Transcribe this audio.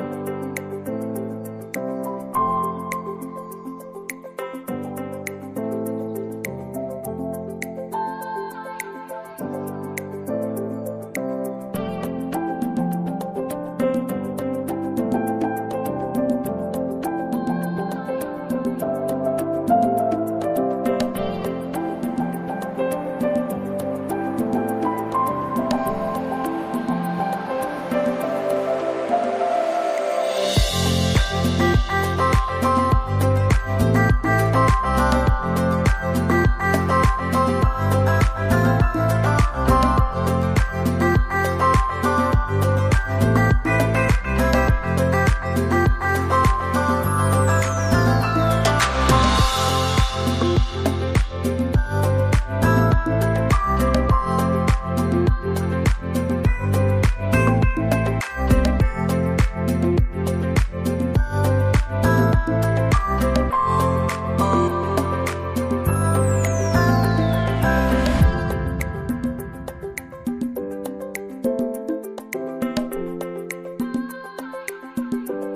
you you